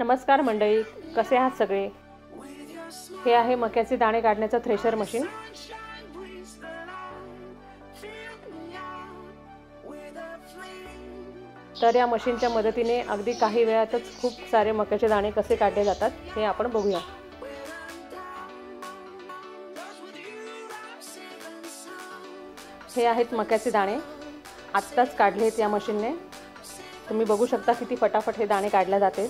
नमस्कार मंडळी कसे आहात सगळे? हे आहे मक्याचे दाणे काढण्याचं थ्रेशर मशीन तर या मशीनच्या मदतीने अगदी काही वेळातच खूप सारे मक्याचे दाणे कसे काढले जातात हे आपण बघूया. हे आहेत मक्याचे दाणे. आत्ताच काढले आहेत या मशीनने. तुम्ही बघू शकता किती फटाफट हे दाणे काढले जाते.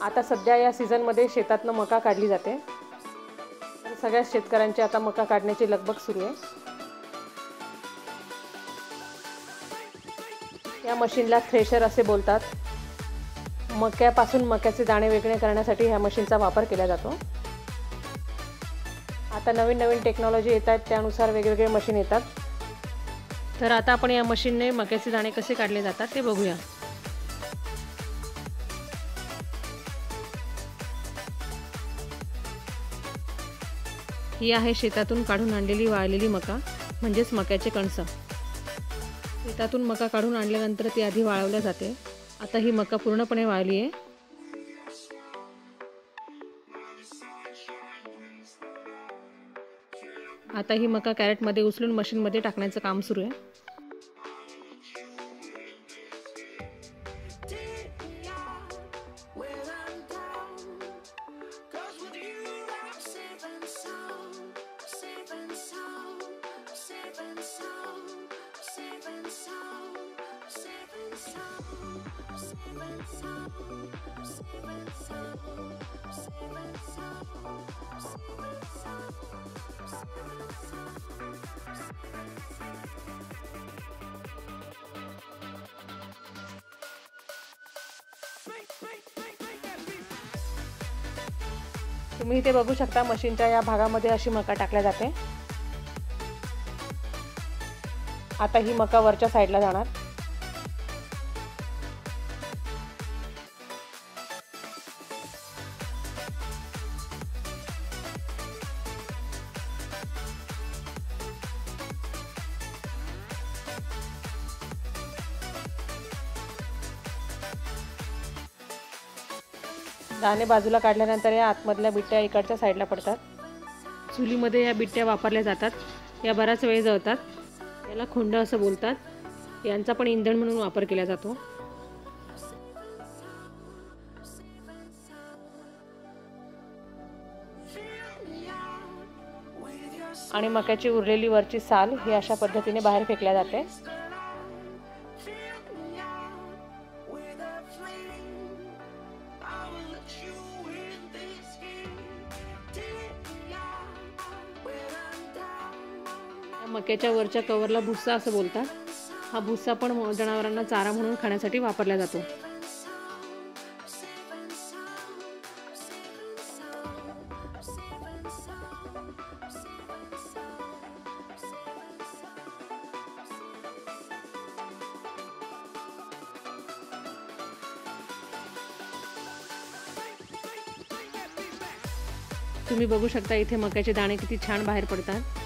आता सध्या या सीझनमध्ये शेतातनं मका काढली जाते. तर सगळ्या शेतकऱ्यांची आता मका काढण्याची लगबग सुरू आहे. या मशीनला थ्रेशर असे बोलतात. मक्यापासून मक्याचे दाणे वेगळे करण्यासाठी ह्या मशीनचा वापर केला जातो. आता नवीन नवीन टेक्नॉलॉजी येत आहेत त्यानुसार वेगवेगळे मशीन येतात. तर आता आपण या मशीनने मक्याचे दाणे कसे काढले जातात ते बघूया. ही आहे शेतातून काढून आणलेली वाळलेली मका म्हणजेच मक्याचे कणसं. शेतातून मका काढून आणल्यानंतर ती आधी वाळवल्या जाते. आता ही मका पूर्णपणे वाळली आहे. आता ही मका कॅरेटमध्ये उचलून मशीनमध्ये टाकण्याचं काम सुरू आहे. तुम्ही इथे बघू शकता मशीनच्या या भागामध्ये अशी मका टाकल्या जाते. आता ही मका वरच्या साईडला जाणार. दाणे बाजूला काढल्यानंतर या आतमधल्या बिट्ट्या इकडच्या साईडला पडतात. चुलीमध्ये या बिट्ट्या वापरल्या जातात. या बराच वेळ जळतात. याला खोंड असं बोलतात. यांचा पण इंधन म्हणून वापर केला जातो. आणि मक्याची उरलेली वरची साल ही अशा पद्धतीने बाहेर फेकल्या जाते. मक्याच्या वरच्या कवरला भुस्सा असं बोलतात. हा भुस्सा पण जनावरांना चारा म्हणून खाण्यासाठी वापरला जातो. तुम्ही बघू शकता इथे मक्याचे दाणे किती छान बाहेर पडतात.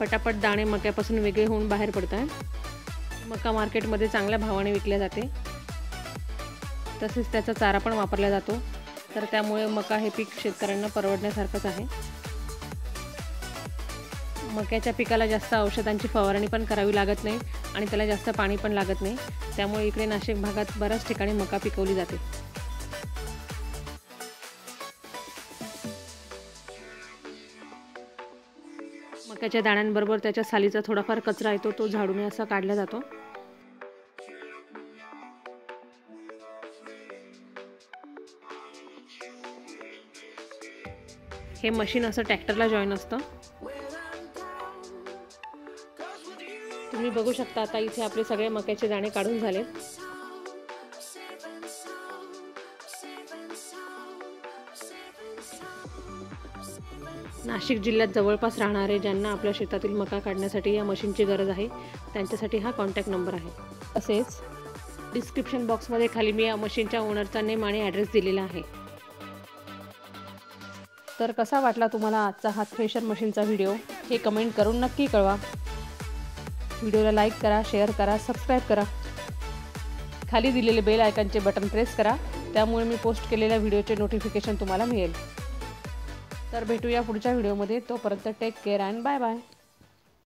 पटापट दाणे मक्यापासून वेगळे होऊन बाहेर पडतात मका मार्केटमध्ये चांगल्या भावाने विकल्या जाते. तसेच त्याचा चारा पण वापरला जातो. तर त्यामुळे मका हे पीक शेतकऱ्यांना परवडण्यासारखंच आहे. मक्याच्या पिकाला जास्त औषधांची फवारणी पण करावी लागत नाही आणि त्याला जास्त पाणी पण लागत नाही. त्यामुळे इकडे नाशिक भागात बऱ्याच ठिकाणी मका पिकवली जाते. त्याच्या दाण्यांबरोबर त्याच्या सालीचा थोडाफार कचरा येतो तो झाडूने असा काढला जातो. हे मशीन असं ट्रॅक्टरला जॉईन असतं. तुम्ही बघू शकता आता इथे आपले सगळे मक्याचे दाणे काढून झाले. नाशिक जिल्ह्यात जवळपास राहणारे ज्यांना आपल्या शेतातील मका काढण्यासाठी या मशीनची गरज आहे त्यांच्यासाठी हा कॉन्टॅक्ट नंबर आहे. तसेच डिस्क्रिप्शन बॉक्समध्ये खाली मी या मशीनच्या ओनरचा नेम आणि ॲड्रेस दिलेला आहे. तर कसा वाटला तुम्हाला आजचा हा थ्रेशर मशीनचा व्हिडिओ हे कमेंट करून नक्की कळवा. व्हिडिओला लाईक करा शेअर करा सबस्क्राईब करा. खाली दिलेले बेल आयकनचे बटन प्रेस करा. त्यामुळे मी पोस्ट केलेल्या व्हिडिओचे नोटिफिकेशन तुम्हाला मिळेल. तर भेटूया पुढच्या व्हिडिओमध्ये. तोपर्यंत take care and bye bye